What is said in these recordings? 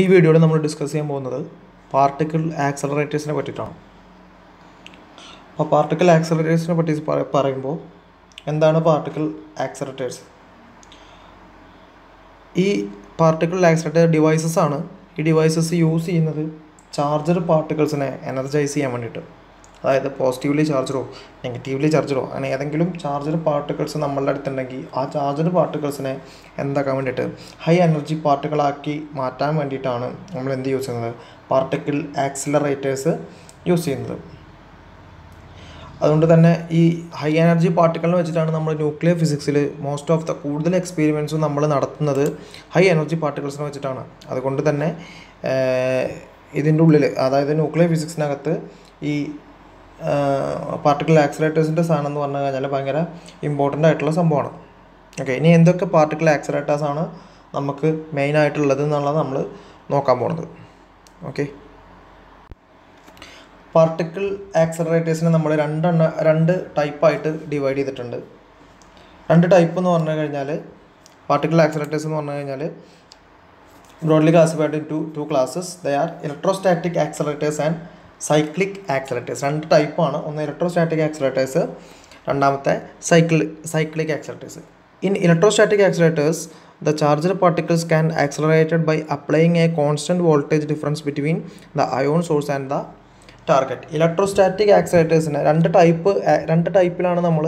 ഈ വീഡിയോയിൽ നമ്മൾ ഡിസ്കസ് ചെയ്യാൻ പോകുന്നത് പാർട്ടിക്കിൾ ആക്സലറേറ്റേഴ്സിനെ പറ്റിയിട്ടാണ്. അപ്പോൾ പാർട്ടിക്കിൾ ആക്സലറേറ്റേഴ്സിനെ പറ്റി പറ- പറയുമ്പോൾ എന്താണ് പാർട്ടിക്കിൾ ആക്സലറേറ്റേഴ്സ് ഈ പാർട്ടിക്കിൾ ആക്സലറേറ്റർ ഡിവൈസസ് ആണ് ഈ ഡിവൈസസ് യൂസ് ചെയ്യുന്നത് ചാർജർ പാർട്ടിക്കിൾസിനെ എനർജൈസ് ചെയ്യാൻ വേണ്ടിയിട്ട്. അതായത് പോസിറ്റീവ്ലി ചാർജറോ നെഗറ്റീവ്ലി ചാർജറോ അങ്ങനെ ഏതെങ്കിലും ചാർജർ പാർട്ടിക്കിൾസ് നമ്മളുടെ അടുത്തുണ്ടെങ്കിൽ ആ ചാർജർ പാർട്ടിക്കിൾസിനെ എന്താക്കാൻ വേണ്ടിയിട്ട് ഹൈ എനർജി പാർട്ടിക്കിളാക്കി മാറ്റാൻ വേണ്ടിയിട്ടാണ് നമ്മൾ എന്ത് യൂസ് ചെയ്യുന്നത്? പാർട്ടിക്കിൾ ആക്സിലറേറ്റേഴ്സ് യൂസ് ചെയ്യുന്നത്. അതുകൊണ്ട് തന്നെ ഈ ഹൈ എനർജി പാർട്ടിക്കിളിനെ വെച്ചിട്ടാണ് നമ്മൾ ന്യൂക്ലിയർ ഫിസിക്സിൽ മോസ്റ്റ് ഓഫ് ദ കൂടുതൽ എക്സ്പീരിമെൻസും നമ്മൾ നടത്തുന്നത് ഹൈ എനർജി പാർട്ടിക്കിൾസിനെ വെച്ചിട്ടാണ്. അതുകൊണ്ട് തന്നെ ഇതിന്റെ ഉള്ളിൽ അതായത് ന്യൂക്ലിയർ ഫിസിക്സിനകത്ത് ഈ പാർട്ടിക്കിൾ ആക്സിലേറ്റേഴ്സിന്റെ സാധനം എന്ന് പറഞ്ഞു കഴിഞ്ഞാൽ ഭയങ്കര ഇമ്പോർട്ടന്റ് ആയിട്ടുള്ള സംഭവമാണ്. ഓക്കെ ഇനി എന്തൊക്കെ പാർട്ടിക്കിൾ ആണ് നമുക്ക് മെയിൻ ആയിട്ടുള്ളത് എന്നുള്ളത് നമ്മൾ നോക്കാൻ പോകുന്നത് ഓക്കെ പാർട്ടിക്കിൾ ആക്സലറേറ്റേഴ്സിനെ നമ്മൾ രണ്ടെണ്ണ രണ്ട് ടൈപ്പായിട്ട് ഡിവൈഡ് ചെയ്തിട്ടുണ്ട്. രണ്ട് ടൈപ്പ് എന്ന് പറഞ്ഞു കഴിഞ്ഞാൽ പാർട്ടിക്കിൾ ആക്സലറേറ്റേഴ്സ് എന്ന് പറഞ്ഞു കഴിഞ്ഞാൽ broadly classified into two classes they are electrostatic accelerators and cyclic accelerators രണ്ട് ടൈപ്പാണ് ഒന്ന് ഇലക്ട്രോസ്റ്റാറ്റിക് ആക്സലറേറ്റേഴ്സ് രണ്ടാമത്തെ സൈക്ലി cyclic accelerators in electrostatic accelerators the charged particles can accelerated by applying a constant voltage difference between the ion source and the target electrostatic ആക്സലേറ്റേഴ്സിനെ രണ്ട് type രണ്ട് ടൈപ്പിലാണ് നമ്മൾ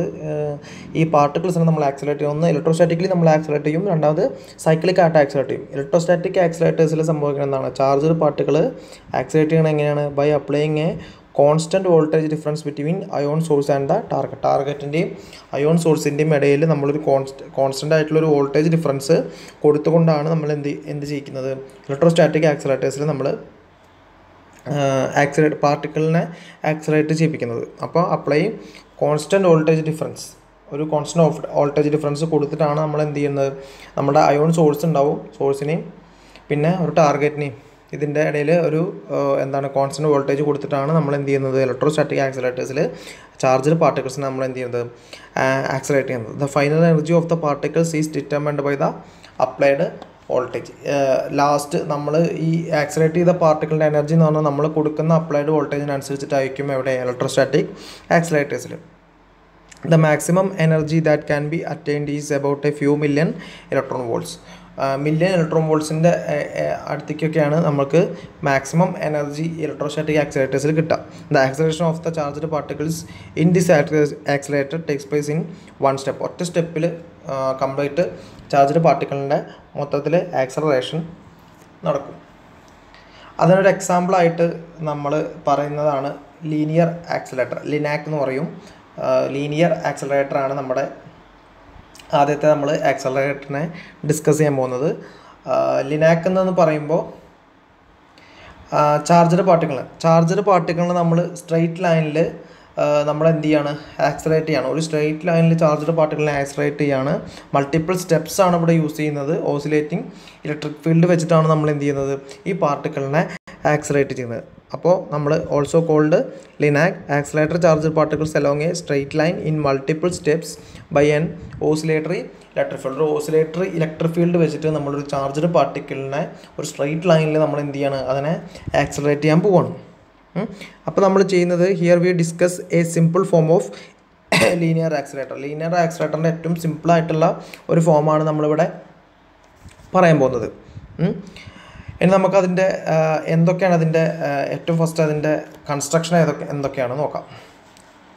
ഈ പാർട്ടിക്കിൾസിനെ നമ്മൾ accelerate ചെയ്യുന്നത്. ഒന്ന് ഇലക്ട്രോസ്റ്റാറ്റിക്കലി നമ്മൾ ആക്സലേറ്റ് ചെയ്യും. രണ്ടാമത് സൈക്ലിക് ആയിട്ട് ആക്സലേറ്റ് ചെയ്യും. ഇലക്ട്രോസ്റ്റാറ്റിക് ആക്സലേറ്റേഴ്സിൽ സംഭവിക്കുന്നത് എന്താണ്? ചാർജർ പാർട്ടിക്കിൾ ആക്സലേറ്റ് ചെയ്യണത് എങ്ങനെയാണ്? By applying a constant voltage difference between ion source and the target ടാർഗറ്റിന്റെയും ion സോഴ്സിന്റെയും ഇടയിൽ നമ്മളൊരു കോൺസ്റ്റ് കോൺസ്റ്റന്റ് ആയിട്ടുള്ള ഒരു വോൾട്ടേജ് ഡിഫറൻസ് കൊടുത്തുകൊണ്ടാണ് നമ്മൾ എന്ത് എന്ത് ചെയ്യിക്കുന്നത് ഇലക്ട്രോസ്റ്റാറ്റിക് ആക്സലേറ്റേഴ്സിൽ നമ്മൾ ആക്സിലേറ്റ് പാർട്ടിക്കിളിനെ ആക്സിലേറ്റ് ചെയ്യിപ്പിക്കുന്നത്. അപ്പോൾ അപ്ലൈ കോൺസ്റ്റന്റ് വോൾട്ടേജ് ഡിഫറൻസ് ഒരു കോൺസ്റ്റന്റ് വോൾട്ടേജ് ഡിഫറൻസ് കൊടുത്തിട്ടാണ് നമ്മൾ എന്ത് ചെയ്യുന്നത്? നമ്മുടെ അയോൺ സോഴ്സ് ഉണ്ടാവും. സോഴ്സിനെയും പിന്നെ ഒരു ടാർഗറ്റിനെയും ഇതിന്റെ ഇടയിൽ ഒരു എന്താണ് കോൺസ്റ്റന്റ് വോൾട്ടേജ് കൊടുത്തിട്ടാണ് നമ്മൾ എന്ത് ചെയ്യുന്നത്? ഇലക്ട്രോസ്റ്റാറ്റിക് ആക്സിലേറ്റേഴ്സിൽ ചാർജർ പാർട്ടിക്കിൾസിനെ നമ്മൾ എന്ത് ചെയ്യുന്നത്? ആക്സിലേറ്റ് ചെയ്യുന്നത്. The final energy of the particles is determined by the applied voltage last നമ്മൾ ഈ ആക്സിലേറ്റ് ചെയ്ത പാർട്ടിക്കിളിന്റെ എനർജി എന്ന് പറഞ്ഞാൽ നമ്മൾ കൊടുക്കുന്ന അപ്ലൈഡ് വോൾട്ടേജിനനുസരിച്ചിട്ടായിരിക്കും എവിടെ electrostatic ആക്സിലേറ്റേഴ്സിൽ the maximum energy that can be attained is about a few million electron volts million electron വോൾട്സിന്റെ അടുത്തേക്കൊക്കെയാണ് നമുക്ക് മാക്സിമം എനർജി ഇലക്ട്രോസ്റ്റാറ്റിക് ആക്സിലേറ്റേഴ്സിൽ കിട്ടുക the acceleration of the charged particles in this accelerator takes place in one step ഒറ്റ സ്റ്റെപ്പിൽ complete charged പാർട്ടിക്കിളിന്റെ മൊത്തത്തിൽ acceleration നടക്കും. അതിനൊരു എക്സാമ്പിളായിട്ട് നമ്മൾ പറയുന്നതാണ് ലീനിയർ ആക്സലേറ്റർ ലിനാക്ക് എന്ന് പറയും. ലീനിയർ ആക്സിലറേറ്ററാണ് നമ്മുടെ ആദ്യത്തെ നമ്മൾ ആക്സലറേറ്ററിനെ ഡിസ്കസ് ചെയ്യാൻ പോകുന്നത്. ലിനാക്ക് എന്നു പറയുമ്പോൾ ചാർജഡ് പാർട്ടിക്കിൾ ചാർജഡ് പാർട്ടിക്കിളിന് നമ്മൾ സ്ട്രെയിറ്റ് ലൈനിൽ നമ്മൾ എന്ത് ചെയ്യാണ് ആക്സലേറ്റ് ചെയ്യാണ്. ഒരു സ്ട്രെയിറ്റ് ലൈനിൽ ചാർജ്ഡ് പാർട്ടിക്കിളിനെ ആക്സലേറ്റ് ചെയ്യാണ്. മൾട്ടിപ്പിൾ സ്റ്റെപ്സ് ആണ് ഇവിടെ യൂസ് ചെയ്യുന്നത്. ഓസിലേറ്റിംഗ് ഇലക്ട്രിക് ഫീൽഡ് വെച്ചിട്ടാണ് നമ്മൾ എന്ത് ചെയ്യുന്നത് ഈ പാർട്ടിക്കിളിനെ ആക്സലേറ്റ് ചെയ്യുന്നത്. അപ്പോൾ നമ്മൾ also called linac accelerator charge particles along a straight line in multiple steps by an oscillatory electric field oscillatory electric field വെച്ചിട്ട് നമ്മളൊരു ചാർജ്ഡ് പാർട്ടിക്കിളിനെ ഒരു സ്ട്രെയിറ്റ് ലൈനിൽ നമ്മൾ എന്ത് ചെയ്യാണ് അതിനെ ആക്സലറേറ്റ് ചെയ്യാൻ പോവാണ്. അപ്പോൾ നമ്മൾ ചെയ്യുന്നത് here we discuss a simple form of linear accelerator linear ആക്സിലേറ്ററിന്റെ ഏറ്റവും സിമ്പിളായിട്ടുള്ള ഒരു ഫോമാണ് നമ്മളിവിടെ പറയാൻ പോകുന്നത്. ഇനി നമുക്കതിന്റെ എന്തൊക്കെയാണ് അതിന്റെ ഏറ്റവും ഫസ്റ്റ് അതിന്റെ കൺസ്ട്രക്ഷൻ ഏതൊക്കെ എന്തൊക്കെയാണ് നോക്കാം.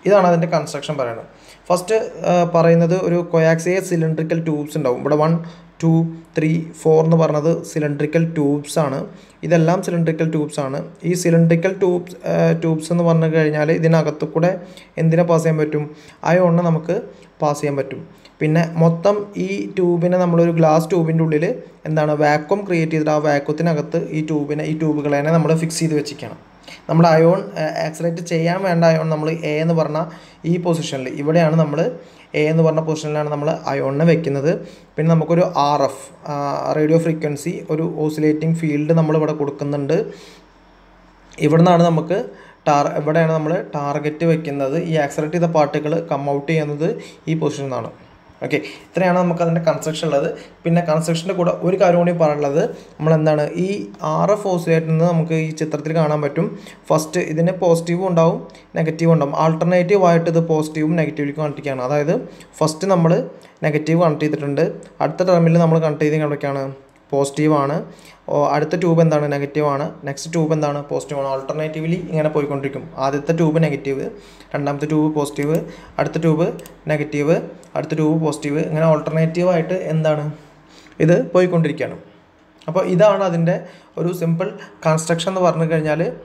ഇതാണ് അതിന്റെ കൺസ്ട്രക്ഷൻ പറയുന്നത്. ഫസ്റ്റ് പറയുന്നത് ഒരു കൊയാക്സിയ സിലിണ്ട്രിക്കൽ ട്യൂബ്സ് ഉണ്ടാവും. ഇവിടെ വൺ ടു ത്രീ ഫോർ എന്ന് പറഞ്ഞത് സിലിണ്ട്രിക്കൽ ട്യൂബ്സ് ആണ്. ഇതെല്ലാം സിലിണ്ട്രിക്കൽ ട്യൂബ്സ് ആണ്. ഈ സിലിണ്ട്രിക്കൽ ട്യൂബ്സ് ട്യൂബ്സ് എന്ന് പറഞ്ഞു കഴിഞ്ഞാൽ ഇതിനകത്ത് കൂടെ എന്തിനെ പാസ് ചെയ്യാൻ പറ്റും? അയോണിനെ നമുക്ക് പാസ് ചെയ്യാൻ പറ്റും. പിന്നെ മൊത്തം ഈ ട്യൂബിനെ നമ്മളൊരു ഗ്ലാസ് ട്യൂബിന്റെ ഉള്ളിൽ എന്താണ് വാക്വം ക്രിയേറ്റ് ചെയ്തിട്ട് ആ വാക്വത്തിനകത്ത് ഈ ട്യൂബിനെ ഈ ട്യൂബുകളെ നമ്മൾ ഫിക്സ് ചെയ്ത് വെച്ചിരിക്കണം. നമ്മുടെ അയോൺ ആക്സലേറ്റ് ചെയ്യാൻ വേണ്ട അയോൺ നമ്മൾ എ എന്ന് പറഞ്ഞ ഈ പൊസിഷനിൽ ഇവിടെയാണ് നമ്മൾ എ എന്ന് പറഞ്ഞ പൊസിഷനിലാണ് നമ്മൾ അയോണിനെ വെക്കുന്നത്. പിന്നെ നമുക്കൊരു ആർ എഫ് റേഡിയോ ഫ്രീക്വൻസി ഒരു ഓസിലേറ്റിംഗ് ഫീൽഡ് നമ്മളിവിടെ കൊടുക്കുന്നുണ്ട്. ഇവിടെ നിന്നാണ് നമുക്ക് ടാർ ഇവിടെയാണ് നമ്മൾ ടാർഗറ്റ് വെക്കുന്നത്. ഈ ആക്സലേറ്റ് ചെയ്ത പാർട്ടിക്കിൾ കം ഔട്ട് ചെയ്യുന്നത് ഈ പൊസിഷനിൽ നിന്നാണ്. ഓക്കെ ഇത്രയാണ് നമുക്ക് അതിന്റെ കൺസ്ട്രക്ഷൻ ഉള്ളത്. പിന്നെ കൺസ്ട്രക്ഷന്റെ കൂടെ ഒരു കാര്യം കൂടി പറയാനുള്ളത്. നമ്മൾ എന്താണ് ഈ എഫ് ഓസിലേറ്റിൽ നിന്ന് നമുക്ക് ഈ ചിത്രത്തിൽ കാണാൻ പറ്റും. ഫസ്റ്റ് ഇതിന് പോസിറ്റീവും ഉണ്ടാവും നെഗറ്റീവും ഉണ്ടാവും. ആൾട്ടർനേറ്റീവ് ആയിട്ട് ഇത് പോസിറ്റീവും നെഗറ്റീവിലേക്ക് കണക്ട് ചെയ്യുകയാണ് അതായത് ഫസ്റ്റ് നമ്മൾ നെഗറ്റീവ് കണക്ട് ചെയ്തിട്ടുണ്ട്. അടുത്ത ടേമിൽ നമ്മൾ കണക്ട് ചെയ്ത് എവിടേക്കാണ് പോസിറ്റീവാണ് അടുത്ത ട്യൂബ് എന്താണ്? നെഗറ്റീവ് ആണ്. നെക്സ്റ്റ് ട്യൂബ് എന്താണ്? പോസിറ്റീവ് ആണ്. ഓൾട്ടർനേറ്റീവ്ലി ഇങ്ങനെ പോയിക്കൊണ്ടിരിക്കും. ആദ്യത്തെ ട്യൂബ് നെഗറ്റീവ് രണ്ടാമത്തെ ട്യൂബ് പോസിറ്റീവ് അടുത്ത ട്യൂബ് നെഗറ്റീവ് അടുത്ത ട്യൂബ് പോസിറ്റീവ് ഇങ്ങനെ ഓൾട്ടർനേറ്റീവ് ആയിട്ട് എന്താണ്? ഇത് പോയിക്കൊണ്ടിരിക്കുകയാണ്. അപ്പോൾ ഇതാണ് അതിന്റെ ഒരു സിമ്പിൾ കൺസ്ട്രക്ഷൻ എന്ന് പറഞ്ഞു കഴിഞ്ഞാൽ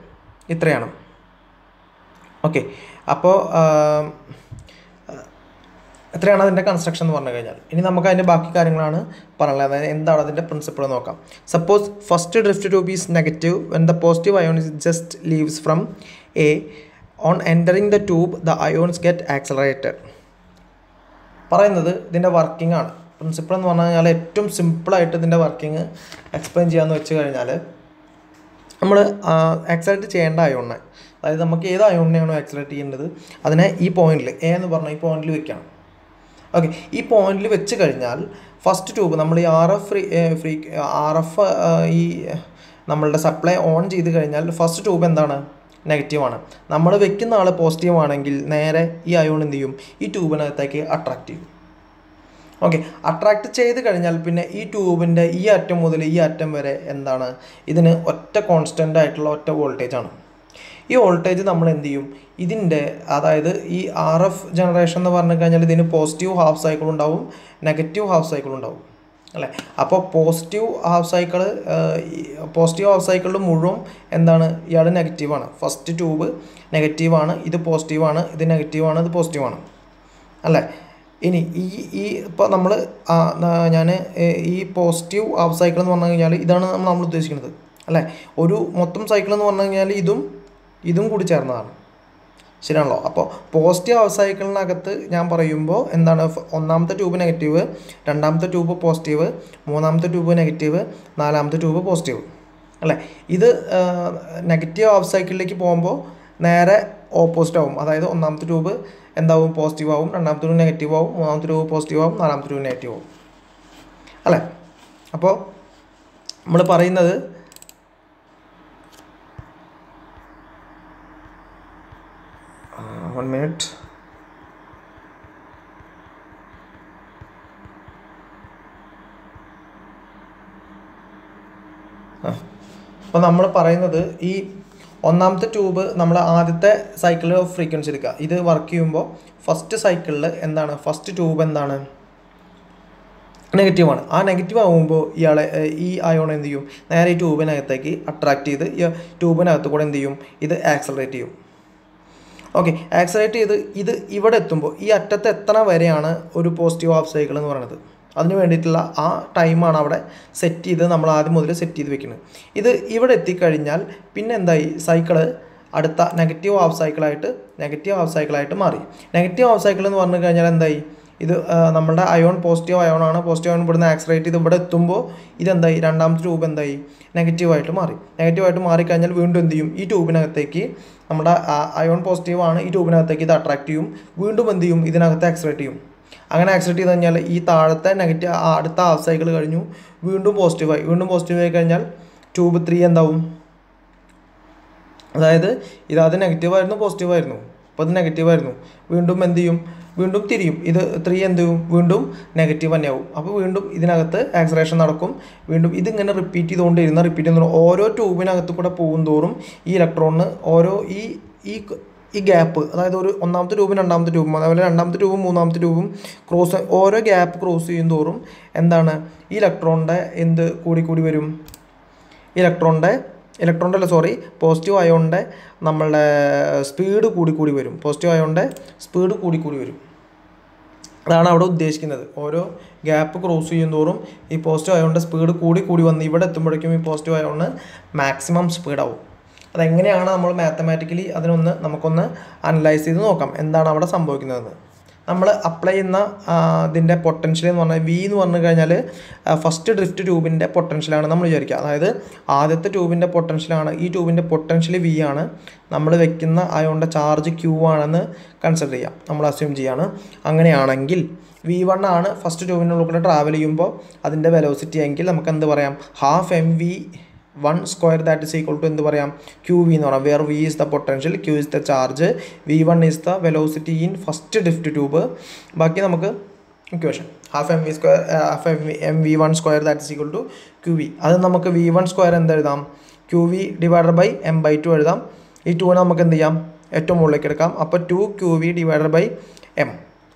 ഇത്രയാണ്. ഓക്കെ അപ്പോൾ എത്രയാണ് അതിന്റെ കൺസ്ട്രക്ഷൻ എന്ന് പറഞ്ഞു കഴിഞ്ഞാൽ? ഇനി നമുക്ക് അതിന്റെ ബാക്കി കാര്യങ്ങളാണ് പറയുന്നത് അതായത് എന്താണ് അതിന്റെ പ്രിൻസിപ്പിൾ നോക്കാം. Suppose first drift tube is negative when the positive ion is just leaves from a on entering the tube the ions get accelerated പറയുന്നത് ഇതിന്റെ വർക്കിംഗ് ആണ്. പ്രിൻസിപ്പിൾ എന്ന് പറഞ്ഞു കഴിഞ്ഞാൽ ഏറ്റവും സിമ്പിളായിട്ട് ഇതിന്റെ വർക്കിംഗ് എക്സ്പ്ലെയിൻ ചെയ്യാമെന്ന് വെച്ച് കഴിഞ്ഞാൽ നമ്മൾ ആക്സലേറ്റ് ചെയ്യേണ്ട അയോണിനെ അതായത് നമുക്ക് ഏത് അയോണിനെയാണോ ആക്സലേറ്റ് ചെയ്യേണ്ടത്? അതിനെ ഈ പോയിന്റിൽ എ എന്ന് പറഞ്ഞ ഈ പോയിന്റിൽ വെക്കണം. ഓക്കെ ഈ പോയിന്റിൽ വെച്ച് കഴിഞ്ഞാൽ ഫസ്റ്റ് ട്യൂബ് നമ്മൾ ഈ R F free free R F ഈ നമ്മളുടെ സപ്ലൈ ഓൺ ചെയ്ത് കഴിഞ്ഞാൽ ഫസ്റ്റ് ട്യൂബ് എന്താണ്? നെഗറ്റീവാണ് നമ്മൾ വെക്കുന്ന ആൾ പോസിറ്റീവ് ആണെങ്കിൽ നേരെ ഈ അയോൺ എന്ത് ചെയ്യും? ഈ ട്യൂബിനകത്തേക്ക് അട്രാക്റ്റ് ചെയ്യും. ഓക്കെ അട്രാക്റ്റ് ചെയ്ത് കഴിഞ്ഞാൽ പിന്നെ ഈ ട്യൂബിന്റെ ഈ അറ്റം മുതൽ ഈ അറ്റം വരെ എന്താണ്? ഇതിന് ഒറ്റ കോൺസ്റ്റന്റ് ആയിട്ടുള്ള ഒറ്റ വോൾട്ടേജ് ആണ്. ഈ വോൾട്ടേജ് നമ്മൾ എന്ത് ചെയ്യും? ഇതിന്റെ അതായത് ഈ ആർ എഫ് ജനറേഷൻ എന്ന് പറഞ്ഞു കഴിഞ്ഞാൽ ഇതിന് പോസിറ്റീവ് ഹാഫ് സൈക്കിൾ ഉണ്ടാവും നെഗറ്റീവ് ഹാഫ് സൈക്കിൾ ഉണ്ടാവും. അല്ലേ? അപ്പോൾ positive half cycle positive half സൈക്കിളിൽ മുഴുവൻ എന്താണ്? ഇയാൾ നെഗറ്റീവാണ് ഫസ്റ്റ് ട്യൂബ് നെഗറ്റീവാണ് ഇത് പോസിറ്റീവാണ് ഇത് നെഗറ്റീവാണ് ഇത് പോസിറ്റീവാണ് അല്ലേ? ഇനി ഈ ഈ ഇപ്പോൾ നമ്മൾ ഞാൻ ഈ പോസിറ്റീവ് ഹാഫ് സൈക്കിൾ എന്ന് പറഞ്ഞു കഴിഞ്ഞാൽ ഇതാണ് നമ്മൾ നമ്മൾ ഉദ്ദേശിക്കുന്നത്. അല്ലേ? ഒരു മൊത്തം സൈക്കിൾ എന്ന് പറഞ്ഞു കഴിഞ്ഞാൽ ഇതും ഇതും കൂടി ചേർന്നതാണ്. ശരിയാണല്ലോ? അപ്പോൾ പോസിറ്റീവ് ഹാഫ് സൈക്കിളിനകത്ത് ഞാൻ പറയുമ്പോൾ എന്താണ്? ഒന്നാമത്തെ ട്യൂബ് നെഗറ്റീവ് രണ്ടാമത്തെ ട്യൂബ് പോസിറ്റീവ് മൂന്നാമത്തെ ട്യൂബ് നെഗറ്റീവ് നാലാമത്തെ ട്യൂബ് പോസിറ്റീവ് അല്ലേ? ഇത് നെഗറ്റീവ് ഹാഫ് സൈക്കിളിലേക്ക് പോകുമ്പോൾ നേരെ ഓപ്പോസിറ്റ് ആവും. അതായത് ഒന്നാമത്തെ ട്യൂബ് എന്താവും? പോസിറ്റീവ് ആവും. രണ്ടാമത്തെ ട്യൂബ് നെഗറ്റീവ് ആവും. മൂന്നാമത്തെ ട്യൂബ് പോസിറ്റീവ് ആവും. നാലാമത്തെ ട്യൂബ് നെഗറ്റീവ് ആവും. അല്ലേ? അപ്പോൾ നമ്മൾ പറയുന്നത് one minute. അപ്പോൾ നമ്മൾ പറയുന്നത് ഈ ഒന്നാമത്തെ ട്യൂബ് നമ്മൾ ആദ്യത്തെ സൈക്കിൾ ഓഫ് ഫ്രീക്വൻസി എടുക്കുക. ഇത് വർക്ക് ചെയ്യുമ്പോൾ ഫസ്റ്റ് സൈക്കിളിൽ എന്താണ്? ഫസ്റ്റ് ട്യൂബ് എന്താണ്? നെഗറ്റീവാണ് ആ നെഗറ്റീവ് ആകുമ്പോൾ ഇയാളെ ഈ അയോൺ എന്ത് ചെയ്യും? നേരെ ഈ ട്യൂബിനകത്തേക്ക് അട്രാക്ട് ചെയ്ത് ട്യൂബിനകത്ത് കൂടെ എന്ത് ചെയ്യും? ഇത് ആക്സലറേറ്റ് ചെയ്യും. ഓക്കെ ആക്സലേറ്റ് ചെയ്ത് ഇത് ഇവിടെ എത്തുമ്പോൾ ഈ അറ്റത്ത് എത്തണ വരെയാണ് ഒരു പോസിറ്റീവ് ഹാഫ് സൈക്കിൾ എന്ന് പറയുന്നത് അതിന് വേണ്ടിയിട്ടുള്ള ആ ടൈമാണ് അവിടെ സെറ്റ് ചെയ്ത് നമ്മൾ ആദ്യം മുതൽ സെറ്റ് ചെയ്ത് വെക്കുന്നത്. ഇത് ഇവിടെ എത്തിക്കഴിഞ്ഞാൽ പിന്നെ എന്തായി? സൈക്കിൾ അടുത്ത നെഗറ്റീവ് ഹാഫ് സൈക്കിളായിട്ട് നെഗറ്റീവ് ഹാഫ് സൈക്കിളായിട്ട് മാറി. നെഗറ്റീവ് ഹാഫ് സൈക്കിൾ എന്ന് പറഞ്ഞു കഴിഞ്ഞാൽ എന്തായി? ഇത് നമ്മുടെ അയോൺ പോസിറ്റീവ് അയോൺ ആണ്. പോസിറ്റീവ് അയോൺ ഇവിടുന്ന് ആക്സറേറ്റ് ചെയ്ത് ഇവിടെ എത്തുമ്പോൾ ഇതെന്തായി? രണ്ടാമത്തെ ട്യൂബ് എന്തായി? നെഗറ്റീവായിട്ട് മാറി. നെഗറ്റീവായിട്ട് മാറിക്കഴിഞ്ഞാൽ വീണ്ടും എന്ത് ചെയ്യും? ഈ ട്യൂബിനകത്തേക്ക് നമ്മുടെ അയോൺ പോസിറ്റീവ് ആണ്. ഈ ട്യൂബിനകത്തേക്ക് ഇത് അട്രാക്റ്റ് ചെയ്യും. വീണ്ടും എന്ത് ചെയ്യും? ഇതിനകത്ത് ആക്സറേറ്റ് ചെയ്യും. അങ്ങനെ ആക്സറേറ്റ് ചെയ്ത് കഴിഞ്ഞാൽ ഈ താഴത്തെ നെഗറ്റീവ് അടുത്ത ഹാഫ് സൈക്കിൾ കഴിഞ്ഞു. വീണ്ടും പോസിറ്റീവായി വീണ്ടും പോസിറ്റീവ് ആയി കഴിഞ്ഞാൽ ട്യൂബ് ത്രീ എന്താവും? അതായത് ഇതാദ്യം നെഗറ്റീവായിരുന്നു പോസിറ്റീവായിരുന്നു അപ്പോൾ അത് നെഗറ്റീവായിരുന്നു വീണ്ടും എന്ത് ചെയ്യും? വീണ്ടും തിരിയും. ഇത് ത്രീ എന്ത് വീണ്ടും നെഗറ്റീവ് തന്നെയാവും അപ്പോൾ വീണ്ടും ഇതിനകത്ത് ആക്സറേഷൻ നടക്കും. വീണ്ടും ഇതിങ്ങനെ റിപ്പീറ്റ് ചെയ്തുകൊണ്ടിരുന്ന റിപ്പീറ്റ് ചെയ്യുന്ന ഓരോ ട്യൂബിനകത്ത് കൂടെ പോകും തോറും ഈ ഇലക്ട്രോണിന് ഓരോ ഈ ഈ ഈ ഗ്യാപ്പ് അതായത് ഒരു ഒന്നാമത്തെ ട്യൂബും രണ്ടാമത്തെ ട്യൂബും അതേപോലെ രണ്ടാമത്തെ ട്യൂബും മൂന്നാമത്തെ ട്യൂബും ക്രോസ് ഓരോ ഗ്യാപ്പ് ക്രോസ് ചെയ്യും തോറും എന്താണ്? ഈ ഇലക്ട്രോണിന്റെ എന്ത് കൂടി കൂടി വരും? ഇലക്ട്രോണിന്റെ ഇലക്ട്രോണിന്റെ അല്ല സോറി പോസിറ്റീവ് അയോണിന്റെ നമ്മളുടെ സ്പീഡ് കൂടി കൂടി വരും. പോസിറ്റീവ് അയോണിന്റെ സ്പീഡ് കൂടി കൂടി വരും. അതാണ് അവിടെ ഉദ്ദേശിക്കുന്നത്. ഓരോ ഗ്യാപ്പ് ക്രോസ് ചെയ്യും തോറും ഈ പോസിറ്റീവ് അയോണിന്റെ സ്പീഡ് കൂടി കൂടി വന്ന് ഇവിടെ എത്തുമ്പോഴേക്കും ഈ പോസിറ്റീവ് അയോണിന് മാക്സിമം സ്പീഡാവും അതെങ്ങനെയാണ് നമ്മൾ മാത്തമാറ്റിക്കലി അതിനൊന്ന് നമുക്കൊന്ന് അനലൈസ് ചെയ്ത് നോക്കാം. എന്താണ് അവിടെ സംഭവിക്കുന്നതെന്ന്. നമ്മൾ അപ്ലൈ ചെയ്യുന്ന ഇതിന്റെ പൊട്ടൻഷ്യൽ എന്ന് പറഞ്ഞാൽ വി എന്ന് പറഞ്ഞു കഴിഞ്ഞാൽ ഫസ്റ്റ് ഡ്രിഫ്റ്റ് ട്യൂബിന്റെ പൊട്ടൻഷ്യലാണ് നമ്മൾ വിചാരിക്കുക. അതായത് ആദ്യത്തെ ട്യൂബിന്റെ പൊട്ടൻഷ്യലാണ് ഈ ട്യൂബിന്റെ പൊട്ടൻഷ്യൽ വി ആണ്. നമ്മൾ വെക്കുന്ന അയോണിന്റെ ചാർജ് ക്യൂ ആണെന്ന് കൺസിഡർ ചെയ്യാം. നമ്മൾ അസ്യൂം ചെയ്യാണ്. അങ്ങനെയാണെങ്കിൽ വി വൺ ആണ് ഫസ്റ്റ് ട്യൂബിനുള്ളിൽ കൂടെ ട്രാവൽ ചെയ്യുമ്പോൾ അതിന്റെ വെലോസിറ്റി എങ്കിൽ നമുക്ക് എന്ത് പറയാം? Half M V one square that is equal to എന്ത് പറയാം? ക്യൂ വി എന്ന് പറയാം. Where V is the potential Q is the charge V one is the velocity in first drift tube ബാക്കി നമുക്ക് equation half M V square half M V M V one square that is equal to Q V അത് നമുക്ക് V one square എന്ത് എഴുതാം? Q V divided by M by two എഴുതാം. ഈ ടൂനെ നമുക്ക് എന്ത് ചെയ്യാം? ഏറ്റവും മുകളിലേക്ക് എടുക്കാം. അപ്പോൾ two Q V divided by M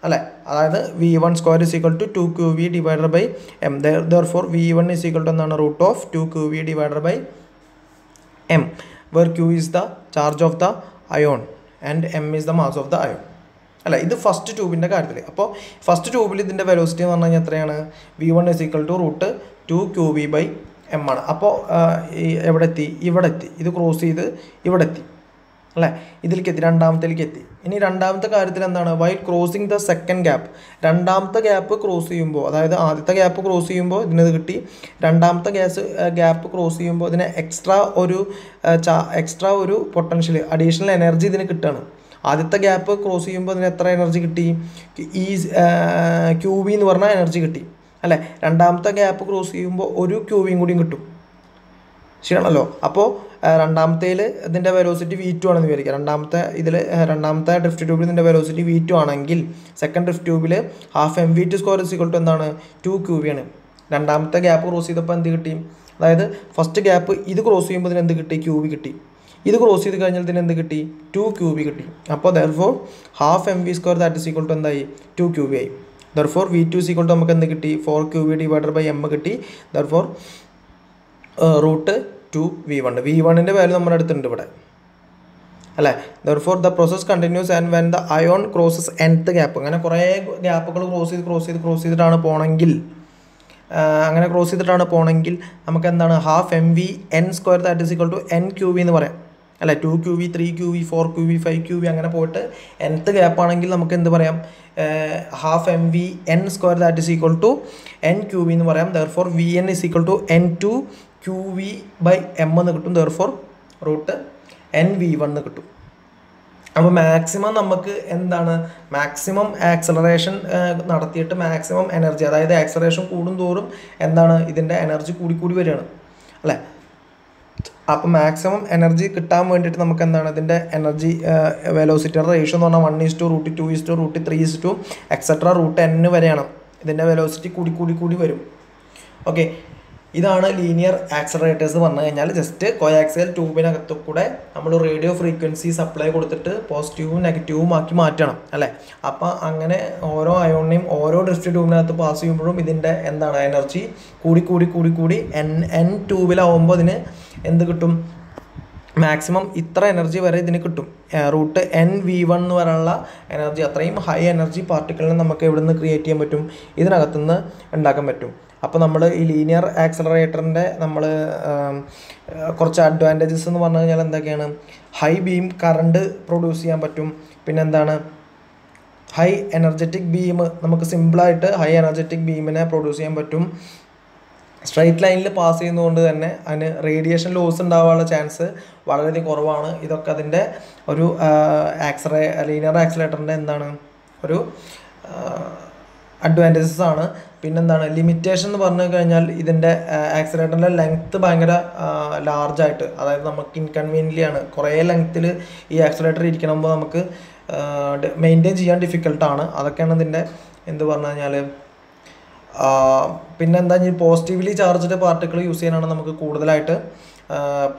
അല്ലേ? അതായത് V one square is equal to two Q V divided by M therefore V one is equal to എന്താണ്? Root of two Q V divided by M where Q is the charge of the ion and M is the mass of the ion അല്ല ഇത് first ട്യൂബിന്റെ കാര്യത്തിൽ അപ്പോൾ first ട്യൂബിൽ ഇതിന്റെ velocity എന്ന് പറഞ്ഞു കഴിഞ്ഞാൽ എത്രയാണ്? V one is equal to root two Q V by M ആണ്. അപ്പോൾ എവിടെ എത്തി ഇവിടെ എത്തി ഇത് ക്രോസ് ചെയ്ത് ഇവിടെ എത്തി അല്ലേ? ഇതിലേക്ക് എത്തി രണ്ടാമത്തേക്ക് എത്തി ഇനി രണ്ടാമത്തെ കാര്യത്തിൽ എന്താണ്? While crossing the second gap രണ്ടാമത്തെ ഗ്യാപ്പ് ക്രോസ് ചെയ്യുമ്പോൾ അതായത് ആദ്യത്തെ ഗ്യാപ്പ് ക്രോസ് ചെയ്യുമ്പോൾ ഇതിനത് കിട്ടി. രണ്ടാമത്തെ ഗ്യാസ് ഗ്യാപ്പ് ക്രോസ് ചെയ്യുമ്പോൾ ഇതിന് എക്സ്ട്രാ ഒരു എക്സ്ട്രാ ഒരു പൊട്ടൻഷ്യൽ അഡീഷണൽ എനർജി ഇതിന് കിട്ടുകയാണ് ആദ്യത്തെ ഗ്യാപ്പ് ക്രോസ് ചെയ്യുമ്പോൾ ഇതിന് എത്ര എനർജി കിട്ടി? ഈ ക്യൂബി എന്ന് പറഞ്ഞാൽ എനർജി കിട്ടി. അല്ലേ? രണ്ടാമത്തെ ഗ്യാപ്പ് ക്രോസ് ചെയ്യുമ്പോൾ ഒരു ക്യൂബിയും കൂടിയും കിട്ടും. ശരിയാണല്ലോ അപ്പോൾ രണ്ടാമത്തേൽ ഇതിന്റെ വെലോസിറ്റി വി ടു ആണെന്ന് വിചാരിക്കുക. രണ്ടാമത്തെ ഇതിൽ രണ്ടാമത്തെ ഡ്രിഫ്റ്റ് ട്യൂബിൽ ഇതിന്റെ വെലോസിറ്റി വി ടു ആണെങ്കിൽ സെക്കൻഡ് ഡ്രിഫ്റ്റ് ട്യൂബിൽ half M V two square is equal to എന്താണ്? ടു ക്യൂ വി ആണ്. രണ്ടാമത്തെ ഗ്യാപ്പ് ക്രോസ് ചെയ്തപ്പോൾ എന്ത് കിട്ടി? അതായത് ഫസ്റ്റ് ഗ്യാപ്പ് ഇത് ക്രോസ് ചെയ്യുമ്പോൾ ഇതിന് എന്ത് കിട്ടി? ക്യൂ വി കിട്ടി. ഇത് ക്രോസ് ചെയ്ത് കഴിഞ്ഞാൽ ഇതിന് എന്ത് കിട്ടി? ടു ക്യൂ ബി കിട്ടി. അപ്പോൾ therefore half M V square that is equal to എന്തായി? ടു ക്യൂ ബി ആയി. Therefore V two equal to നമുക്ക് എന്ത് കിട്ടി? Four Q B divided by M കിട്ടി. Therefore root two V one V വണ്ണിന്റെ value നമ്മുടെ അടുത്തുണ്ട് ഇവിടെ. അല്ലേ? Therefore the process continues and when the ion crosses nth gap അങ്ങനെ കുറേ ഗ്യാപ്പുകൾ ക്രോസ് ചെയ്ത് ക്രോസ് ചെയ്ത് ക്രോസ് ചെയ്തിട്ടാണ് പോകണമെങ്കിൽ അങ്ങനെ ക്രോസ് ചെയ്തിട്ടാണ് പോകണമെങ്കിൽ നമുക്ക് എന്താണ്? Half M V N square that is equal to N Q V എന്ന് പറയാം. അല്ലേ? Two Q V three Q V four Q V five Q V അങ്ങനെ പോയിട്ട് എൻത്ത് ഗ്യാപ്പ് ആണെങ്കിൽ നമുക്ക് എന്ത് പറയാം? Half M V N square that is equal to N Q V എന്ന് പറയാം. Therefore V N is equal to N two Q V by M എന്ന് കിട്ടും. Therefore root N V one എന്ന് കിട്ടും. അപ്പോൾ മാക്സിമം നമുക്ക് എന്താണ്? മാക്സിമം ആക്സലറേഷൻ നടത്തിയിട്ട് മാക്സിമം എനർജി അതായത് ആക്സലറേഷൻ കൂടും തോറും എന്താണ്? ഇതിന്റെ എനർജി കൂടിക്കൂടി കൂടി വരികയാണ്. അല്ലേ? അപ്പോൾ മാക്സിമം എനർജി കിട്ടാൻ വേണ്ടിയിട്ട് നമുക്ക് എന്താണ്? ഇതിന്റെ എനർജി വെലോസിറ്റിയുടെ റേഷ്യോ എന്ന് പറഞ്ഞാൽ one is to root two is to root three is to etcetera root N വരെയാണ്. ഇതിന്റെ വെലോസിറ്റി കൂടി കൂടി കൂടി വരും. ഓക്കെ ഇതാണ് ലീനിയർ ആക്സലറേറ്റേഴ്സ് പറഞ്ഞു കഴിഞ്ഞാൽ ജസ്റ്റ് കോയാക്സിയൽ ട്യൂബിനകത്ത് കൂടെ നമ്മൾ റേഡിയോ ഫ്രീക്വൻസി സപ്ലൈ കൊടുത്തിട്ട് പോസിറ്റീവും നെഗറ്റീവും ആക്കി മാറ്റണം അല്ലേ? അപ്പോൾ അങ്ങനെ ഓരോ അയോണിനെയും ഓരോ ഡ്രിഫ്റ്റ് ട്യൂബിനകത്ത് പാസ് ചെയ്യുമ്പോഴും ഇതിന്റെ എന്താണ് എനർജി കൂടി കൂടി കൂടി കൂടി എൻ എൻ ട്യൂബിലാവുമ്പോൾ അതിന് എന്ത് കിട്ടും? മാക്സിമം ഇത്ര എനർജി വരെ ഇതിന് കിട്ടും. റൂട്ട് എൻ വി വൺ എന്ന് പറയാനുള്ള എനർജി അത്രയും ഹൈ എനർജി പാർട്ടിക്കിളിനെ നമുക്ക് ഇവിടെ നിന്ന് ക്രിയേറ്റ് ചെയ്യാൻ പറ്റും? ഇതിനകത്തുനിന്ന് ഉണ്ടാക്കാൻ പറ്റും. അപ്പോൾ നമ്മൾ ഈ ലീനിയർ ആക്സലറേറ്ററിന്റെ നമ്മൾ കുറച്ച് അഡ്വാന്റേജസ് എന്ന് പറഞ്ഞു കഴിഞ്ഞാൽ എന്തൊക്കെയാണ്? ഹൈ ബീം കറണ്ട് പ്രൊഡ്യൂസ് ചെയ്യാൻ പറ്റും. പിന്നെ എന്താണ് ഹൈ എനർജറ്റിക് ബീം നമുക്ക് സിമ്പിളായിട്ട് ഹൈ എനർജറ്റിക് ബീമിനെ പ്രൊഡ്യൂസ് ചെയ്യാൻ പറ്റും. സ്ട്രൈറ്റ് ലൈനിൽ പാസ് ചെയ്യുന്നതുകൊണ്ട് തന്നെ അതിന് റേഡിയേഷൻ ലോസ് ഉണ്ടാവാനുള്ള ചാൻസ് വളരെയധികം കുറവാണ്. ഇതൊക്കെ അതിന്റെ ഒരു ആക്സറേ ലീനിയർ ആക്സലേറ്ററിന്റെ എന്താണ്? ഒരു അഡ്വാന്റേജസ് ആണ്. പിന്നെന്താണ് ലിമിറ്റേഷൻ എന്ന് പറഞ്ഞു കഴിഞ്ഞാൽ ഇതിന്റെ ആക്സിലേറ്ററിന്റെ ലെങ്ത്ത് ഭയങ്കര ലാർജായിട്ട് അതായത് നമുക്ക് ഇൻകൺവീനിയന്റ് ആണ്. കുറേ ലെങ്ത്തിൽ ഈ ആക്സിലേറ്റർ ഇരിക്കണമ്പോൾ നമുക്ക് മെയിന്റെയിൻ ചെയ്യാൻ ഡിഫിക്കൽട്ടാണ് അതൊക്കെയാണ് ഇതിന്റെ എന്ത് പറഞ്ഞു കഴിഞ്ഞാൽ പിന്നെന്താ പോസിറ്റീവ്ലി ചാർജ്ഡ് പാർട്ടിക്കിൾ യൂസ് ചെയ്യാനാണ് നമുക്ക് കൂടുതലായിട്ട്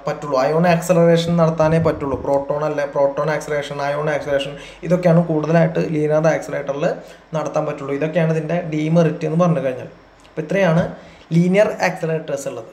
പറ്റുള്ളൂ. അയോൺ ആക്സലറേഷൻ നടത്താനേ പറ്റുള്ളൂ. പ്രോട്ടോൺ അല്ല? പ്രോട്ടോൺ ആക്സലറേഷൻ അയോൺ ആക്സലറേഷൻ ഇതൊക്കെയാണ് കൂടുതലായിട്ട് ലീനിയർ ആക്സലേറ്ററിൽ നടത്താൻ പറ്റുള്ളൂ. ഇതൊക്കെയാണ് ഇതിന്റെ ഡീമെറിറ്റ് എന്ന് പറഞ്ഞു കഴിഞ്ഞാൽ അപ്പോൾ ഇത്രയാണ് ലീനിയർ ആക്സലേറ്റേഴ്സ് ഉള്ളത്.